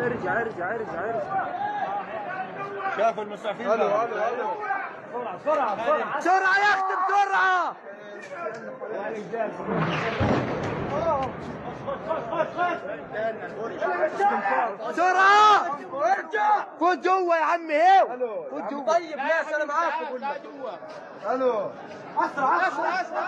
ارجع ارجع ارجع ارجع. شاف المسافين ألو ألو ألو بسرعة بسرعة بسرعة. يا أختي بسرعة. بسرعة. فوت جوا يا عمي هيو. ألو فوت جوا. طيب ناس أنا معاكم ألو اسرع أسرع أسرع.